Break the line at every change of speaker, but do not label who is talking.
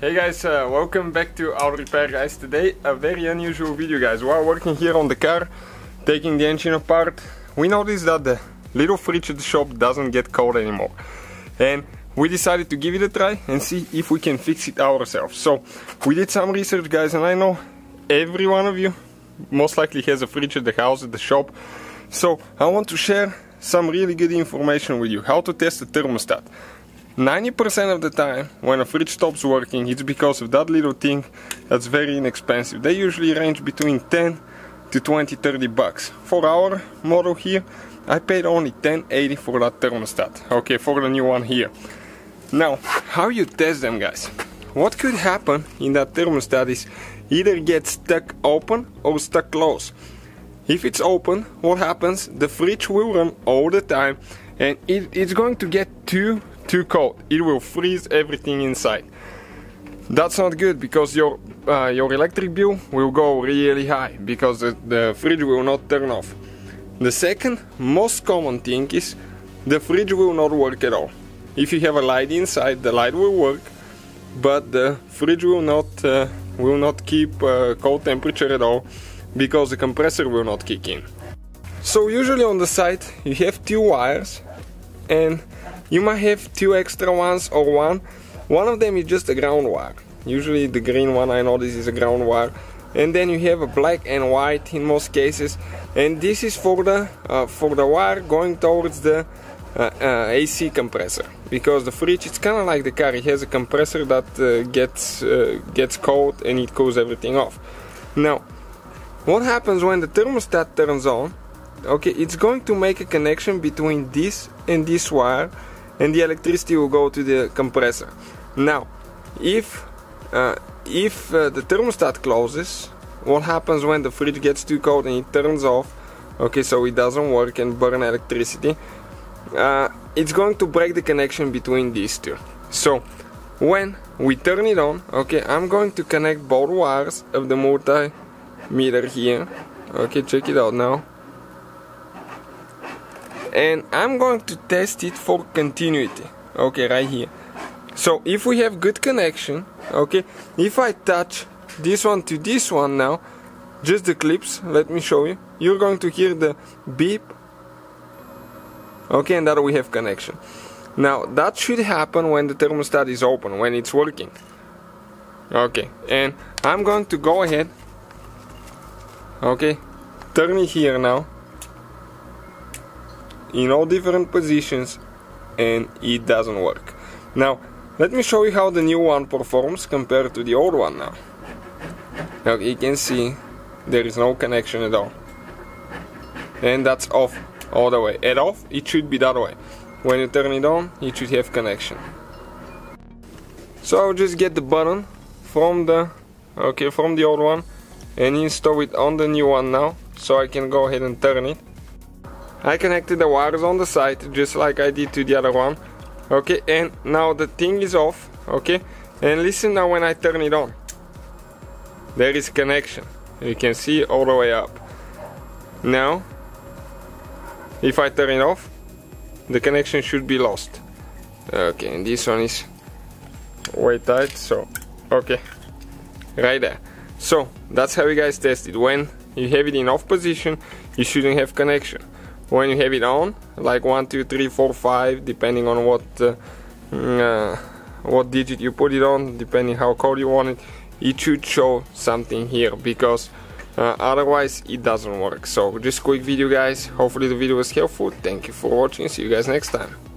Hey guys, uh, welcome back to Auto Repair Guys. Today a very unusual video guys. While working here on the car, taking the engine apart, we noticed that the little fridge at the shop doesn't get cold anymore. And we decided to give it a try and see if we can fix it ourselves. So we did some research guys and I know every one of you most likely has a fridge at the house, at the shop. So I want to share some really good information with you, how to test the thermostat. 90% of the time when a fridge stops working it's because of that little thing that's very inexpensive. They usually range between 10 to 20 30 bucks. For our model here I paid only 1080 for that thermostat. Okay, for the new one here. Now, how you test them guys? What could happen in that thermostat is either get stuck open or stuck closed. If it's open, what happens? The fridge will run all the time and it, it's going to get too too cold. It will freeze everything inside. That's not good because your uh, your electric bill will go really high because the, the fridge will not turn off. The second most common thing is the fridge will not work at all. If you have a light inside, the light will work, but the fridge will not uh, will not keep uh, cold temperature at all because the compressor will not kick in. So usually on the side you have two wires and you might have two extra ones or one. One of them is just a ground wire. Usually the green one I know this is a ground wire. And then you have a black and white in most cases. And this is for the uh, for the wire going towards the uh, uh, AC compressor. Because the fridge it's kind of like the car. It has a compressor that uh, gets uh, gets cold and it cools everything off. Now, what happens when the thermostat turns on? Okay, it's going to make a connection between this and this wire and the electricity will go to the compressor. Now, if uh, if uh, the thermostat closes, what happens when the fridge gets too cold and it turns off? Okay, so it doesn't work and burn electricity. Uh, it's going to break the connection between these two. So, when we turn it on, okay, I'm going to connect both wires of the multimeter here. Okay, check it out now and I'm going to test it for continuity. Okay right here. So if we have good connection okay if I touch this one to this one now just the clips let me show you. You're going to hear the beep. Okay and that we have connection. Now that should happen when the thermostat is open when it's working. Okay and I'm going to go ahead okay turn it here now in all different positions and it doesn't work. Now let me show you how the new one performs compared to the old one now. Now you can see there is no connection at all. And that's off all the way. At off it should be that way. When you turn it on it should have connection. So I'll just get the button from the okay from the old one and install it on the new one now so I can go ahead and turn it I connected the wires on the side just like I did to the other one. Okay and now the thing is off okay? And listen now when I turn it on. There is connection. You can see all the way up. Now if I turn it off the connection should be lost. Okay and this one is way tight so okay. Right there. So that's how you guys test it. When you have it in off position you shouldn't have connection when you have it on like 1 2 3 4 5 depending on what uh, mm, uh, what digit you put it on depending how cold you want it it should show something here because uh, otherwise it doesn't work. So just quick video guys. Hopefully the video was helpful. Thank you for watching. See you guys next time